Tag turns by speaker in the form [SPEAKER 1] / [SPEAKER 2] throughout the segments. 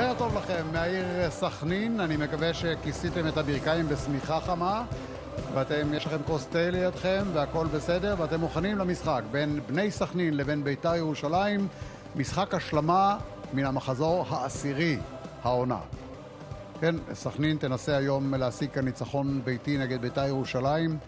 [SPEAKER 1] ערב טוב לכם מהעיר סכנין, אני מקווה שכיסיתם את הברכיים בשמיכה חמה ואתם, יש לכם כוס תה לידכם והכל בסדר ואתם מוכנים למשחק בין בני סכנין לבין בית"ר ירושלים. משחק השלמה מן המחזור העשירי, העונה. כן, סכנין תנסה היום להשיג כאן ניצחון ביתי נגד בית"ר ירושלים.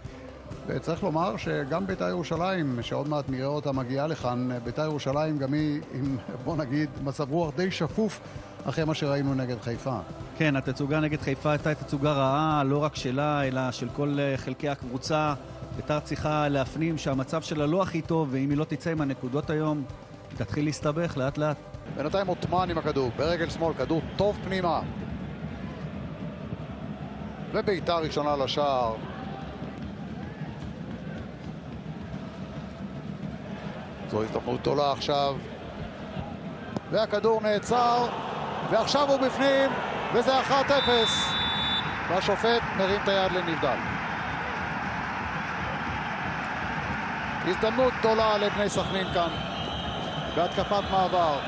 [SPEAKER 1] וצריך לומר שגם בית"ר ירושלים, שעוד מעט נראה אותה מגיעה לכאן, בית"ר ירושלים גם היא עם, בוא נגיד, מצב רוח די שפוף אחרי מה שראינו נגד חיפה.
[SPEAKER 2] כן, התצוגה נגד חיפה הייתה תצוגה רעה, לא רק שלה, אלא של כל אה, חלקי הקבוצה. בית"ר צריכה להפנים שהמצב שלה לא הכי טוב, ואם היא לא תצא עם הנקודות היום, היא תתחיל להסתבך לאט לאט.
[SPEAKER 1] בינתיים עותמן עם הכדור, ברגל שמאל, כדור טוב פנימה. ובעיטה ראשונה לשער. זו הזדמנות גדולה עכשיו. והכדור נעצר, ועכשיו הוא בפנים, וזה 1-0. והשופט מרים את היד לנבדל. הזדמנות גדולה לבני סכנין כאן, בהתקפת מעבר.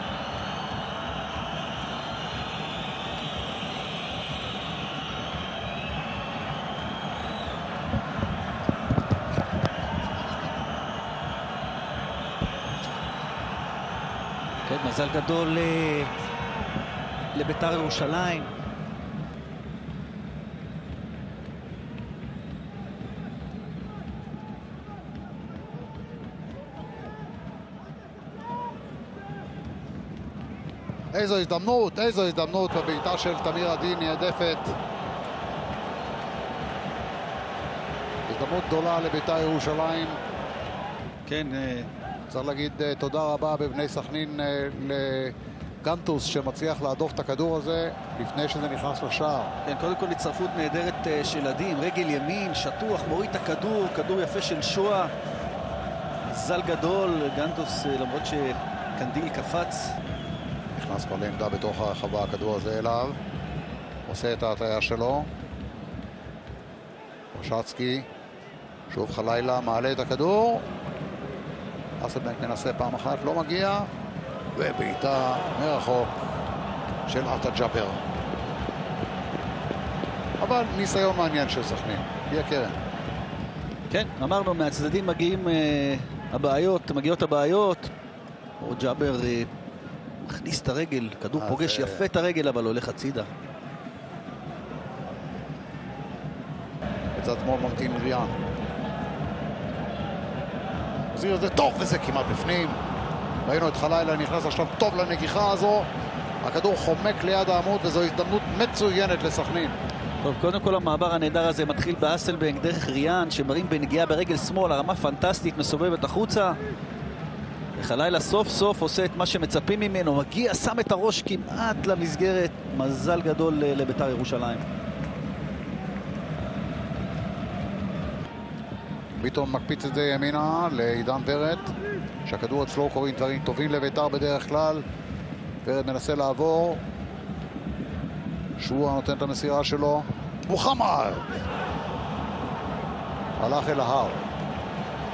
[SPEAKER 2] כן, מזל גדול אה, לבית"ר ירושלים.
[SPEAKER 1] איזו הזדמנות, איזו הזדמנות, בבעיטה של תמיר עדי נהדפת. הזדמנות גדולה לבית"ר ירושלים.
[SPEAKER 2] כן, אה,
[SPEAKER 1] צריך להגיד אה, תודה רבה בבני סכנין אה, לגנטוס שמצליח להדוף את הכדור הזה לפני שזה נכנס לשער.
[SPEAKER 2] כן, קודם כל הצטרפות נהדרת אה, של עדי עם רגל ימין, שטוח, מוריד את הכדור, כדור יפה של שואה. מזל גדול, גנטוס, אה, למרות שקנדיל קפץ.
[SPEAKER 1] נכנס כבר לעמדה בתוך הרחבה, הכדור הזה אליו. עושה את ההטעיה שלו. רשצקי, שוב חלילה, מעלה את הכדור. אסלבנק מנסה פעם אחת, לא מגיע. ובעיטה מרחוק של עטה ג'אבר. אבל ניסיון מעניין של סכנין. תהיה קרן.
[SPEAKER 2] כן, אמרנו, מהצדדים מגיעים אה, הבעיות, מגיעות הבעיות. או ג'אבר אה, מכניס את הרגל, כדור
[SPEAKER 1] אז,
[SPEAKER 2] פוגש
[SPEAKER 1] אה,
[SPEAKER 2] יפה את הרגל, אבל הולך הצידה.
[SPEAKER 1] בצד שמאל ממתין ריאן. מחזיר את זה טוב, וזה כמעט בפנים. ראינו את חלילה נכנס עכשיו טוב לנגיחה הזו. הכדור חומק ליד העמוד, וזו הזדמנות מצוינת לסכנין.
[SPEAKER 2] טוב, קודם כל המעבר הנהדר הזה מתחיל באסלבנק דרך ריאן, שמרים בנגיעה ברגל שמאל, הרמה פנטסטית, מסובבת החוצה. וחלילה סוף סוף עושה את מה שמצפים ממנו, מגיע, שם את הראש כמעט למסגרת. מזל גדול אה, לבית"ר ירושלים.
[SPEAKER 1] ביטון מקפיץ את זה ימינה לעידן ורד, שהכדור אצלו קורים דברים טובים לביתר בדרך כלל. ורד מנסה לעבור. שועה נותן את המסירה שלו. מוחמד! הלך אל ההר.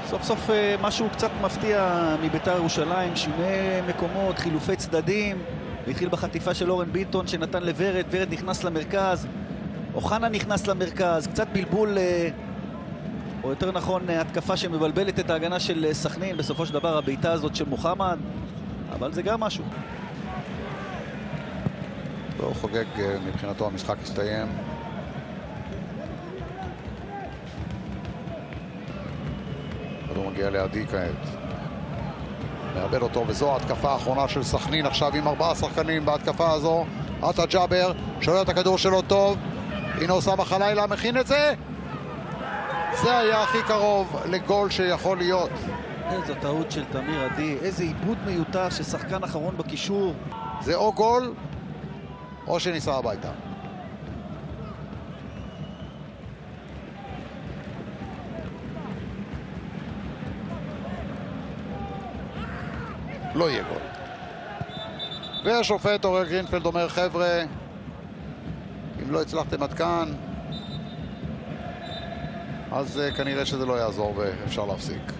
[SPEAKER 2] סוף סוף אה, משהו קצת מפתיע מביתר ירושלים, שינוי מקומות, חילופי צדדים. והתחיל בחטיפה של אורן ביטון שנתן לוורד, ורד נכנס למרכז, אוחנה נכנס למרכז, קצת בלבול, אה, או יותר נכון אה, התקפה שמבלבלת את ההגנה של אה, סכנין, בסופו של דבר הבעיטה הזאת של מוחמד, אבל זה גם משהו.
[SPEAKER 1] הוא חוגג, אה, מבחינתו המשחק הסתיים. הכדור מגיע לידי כעת. מאבד אותו, וזו ההתקפה האחרונה של סכנין עכשיו עם ארבעה שחקנים בהתקפה הזו. עטה ג'אבר, שולט את הכדור שלו טוב. הנה אוסאמה חלילה מכין את זה. זה היה הכי קרוב לגול שיכול להיות.
[SPEAKER 2] איזו טעות של תמיר עדי, איזה עיבוד מיותר של שחקן אחרון בקישור.
[SPEAKER 1] זה או גול, או שניסה הביתה. לא יהיה גול. והשופט אורל גרינפלד אומר, חבר'ה, אם לא הצלחתם עד כאן, אז uh, כנראה שזה לא יעזור ואפשר להפסיק.